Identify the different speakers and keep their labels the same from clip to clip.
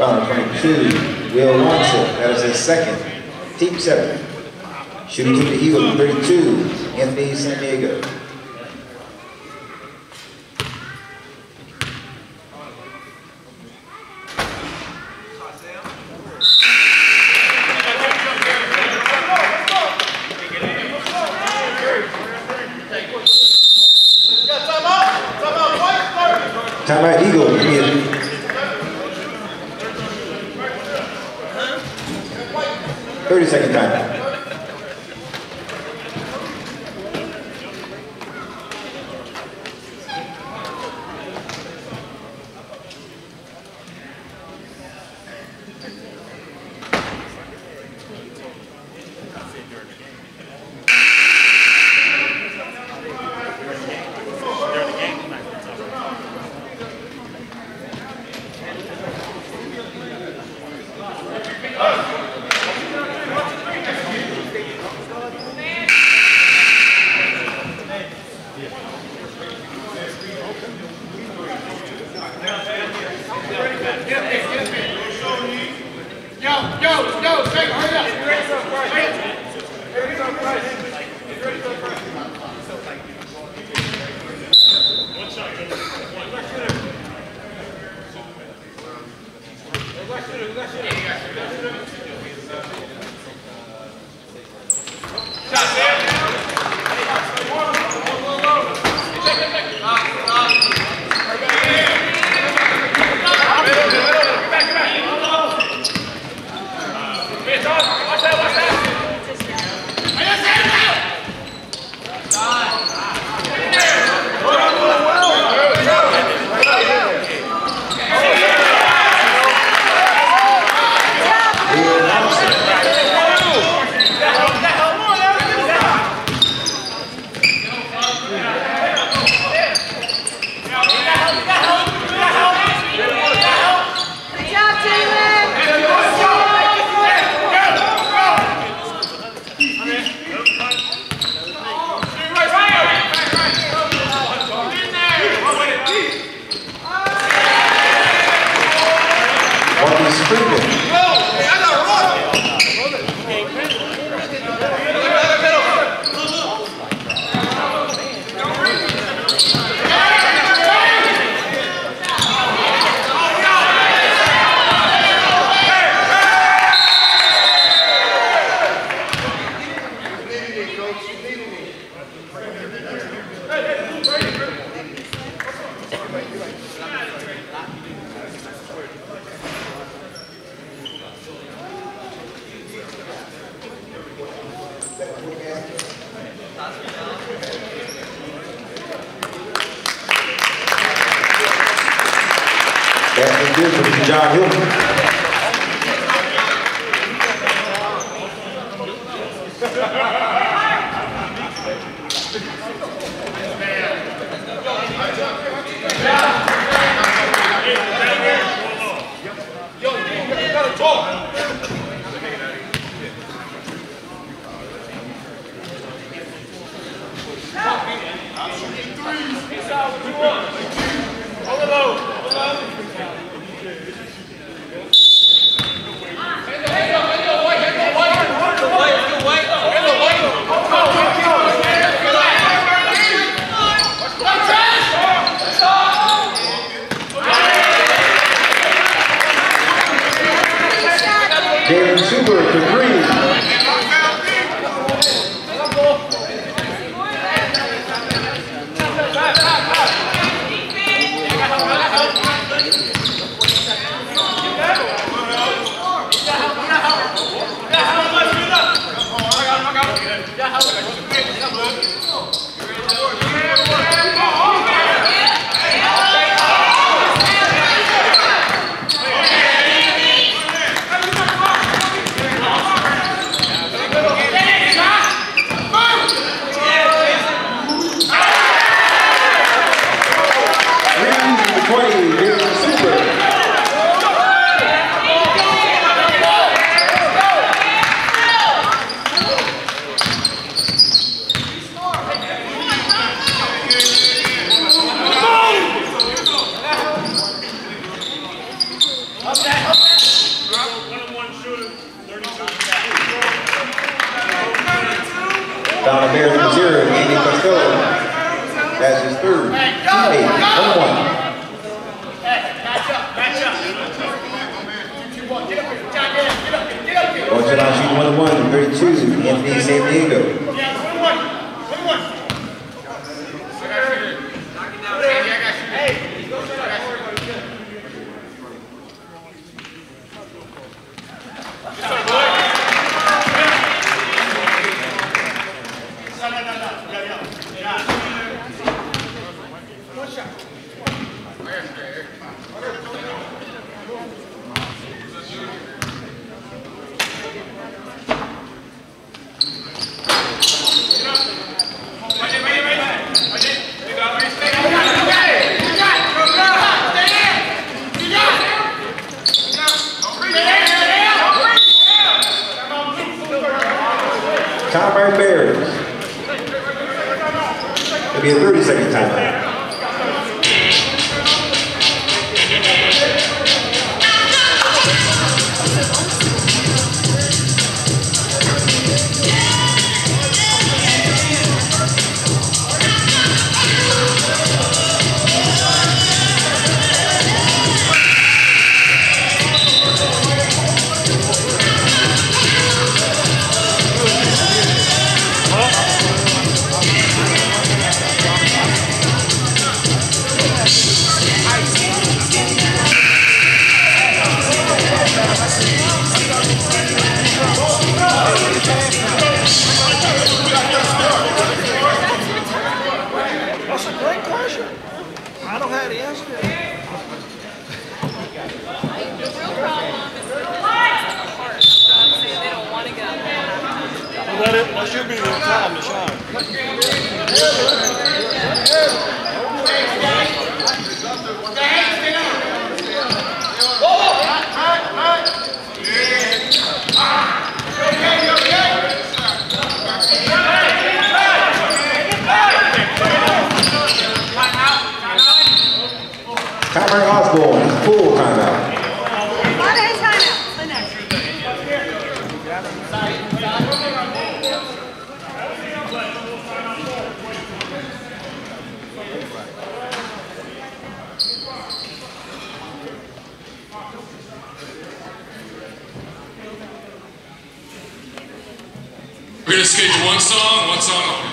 Speaker 1: Uh, Foul 22, Will Longshore. That is his second. Team seven. Shooting to the Eagle, 32, Anthony San Diego. think, yeah. Yeah. Thank you, John Hill. I'm shooting threes. What you want. Overload. Overload. Lord. Found a Bears number zero, Andy Costello. That's his third. Teammate, one one. Going to line shooting one and one, 32, Anthony San Diego. Timeout Osbourn, he's full timeout.
Speaker 2: We're gonna skate to one song, one song only.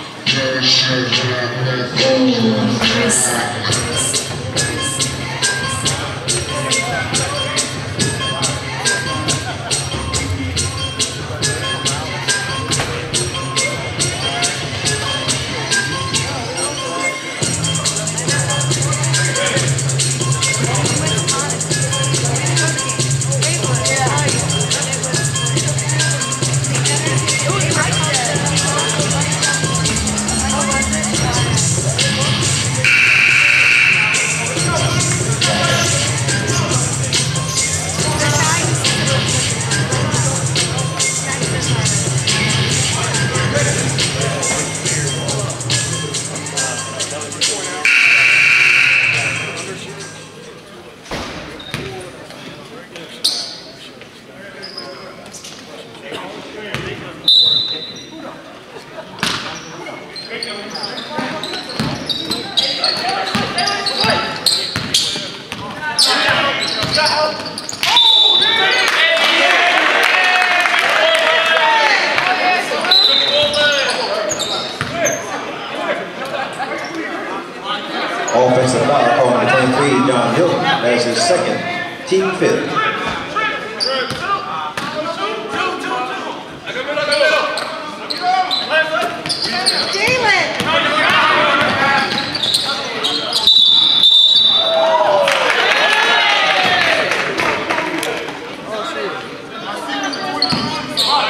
Speaker 1: Oh,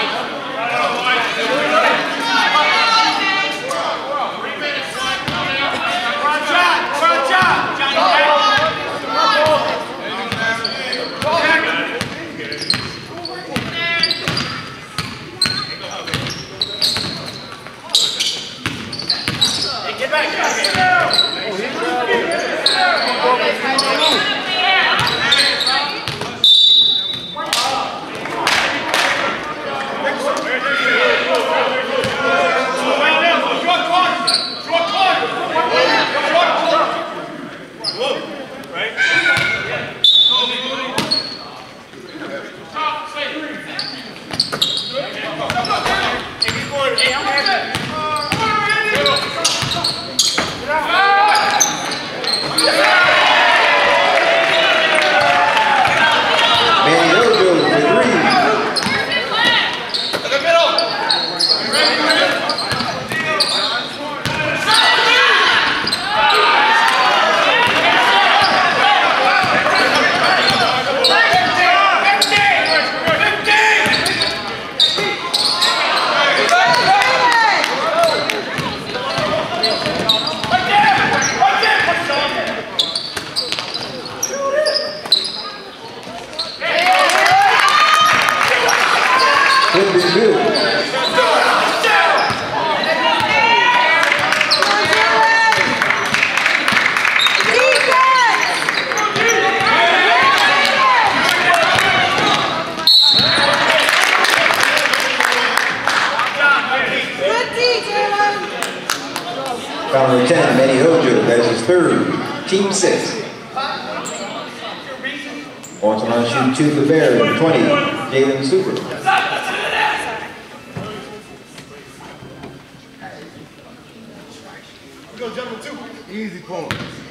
Speaker 1: number 10, Manny Hojo. That is his third. Team six. On to line shoot two for Bears, number 20, Jalen Super.
Speaker 3: Easy point.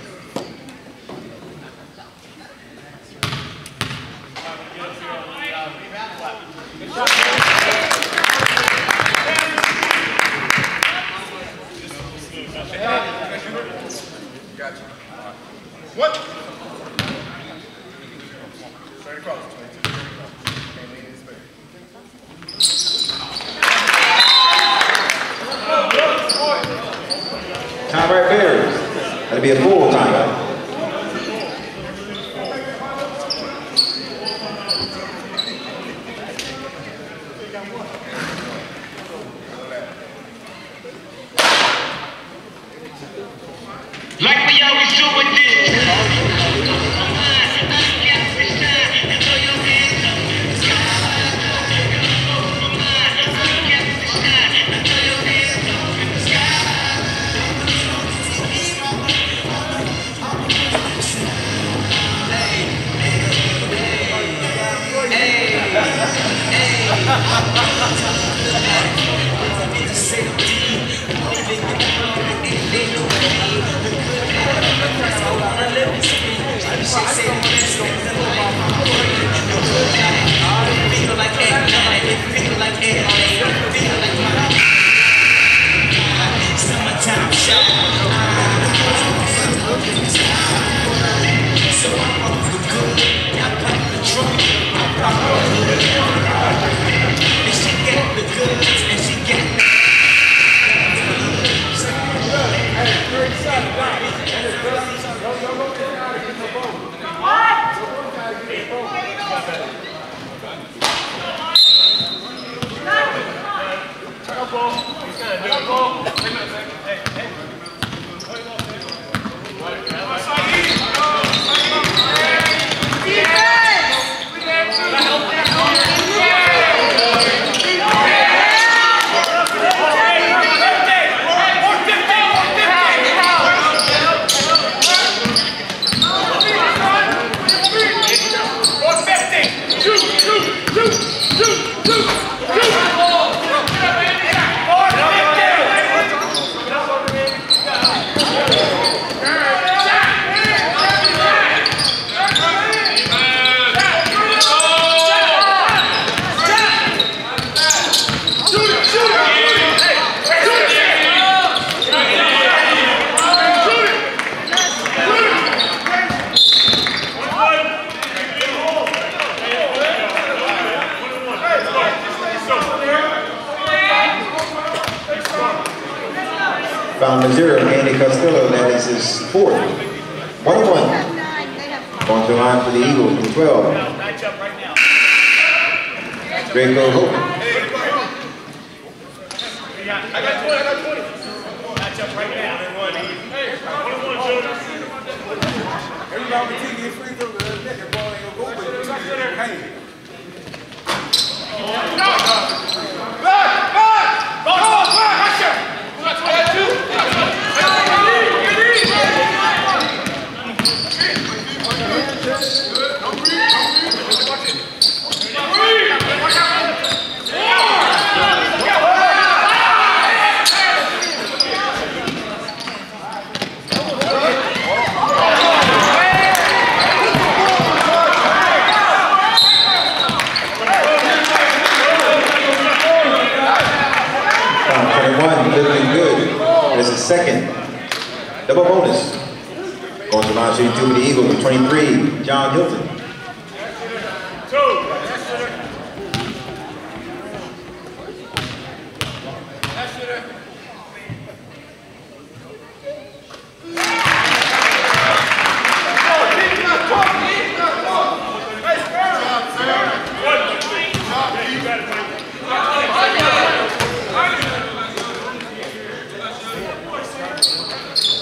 Speaker 1: Fourth. One and one. On to line for the Eagles, number 12. Draco Hope.
Speaker 3: I got 20, I got 20. Match up right now. Everybody. Hey.
Speaker 1: 21, looking good. That's his second. Double bonus. Going to the line John two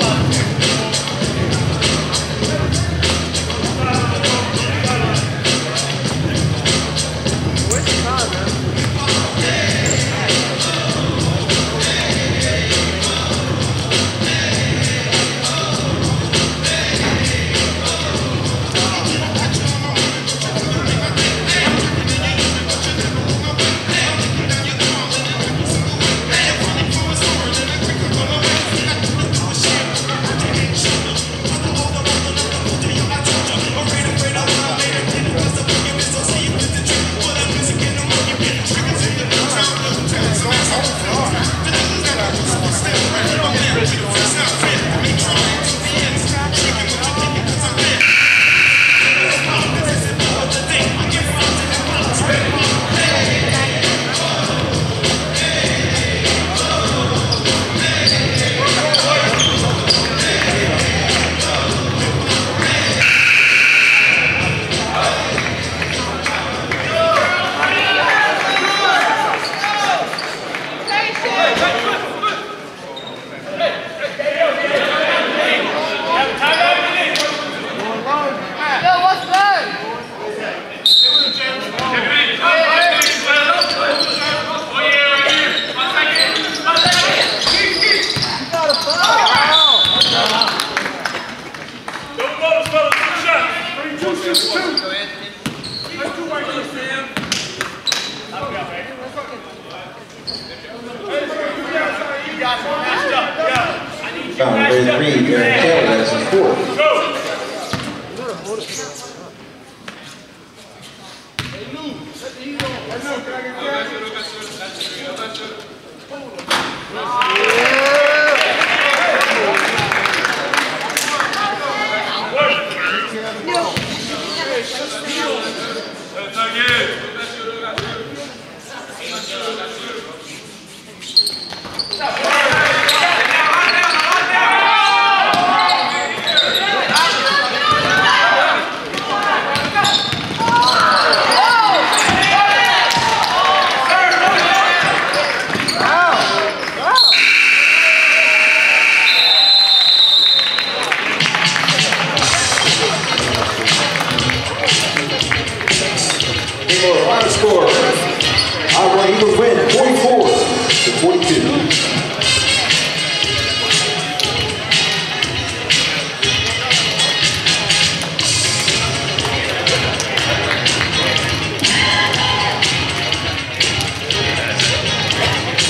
Speaker 1: One, two.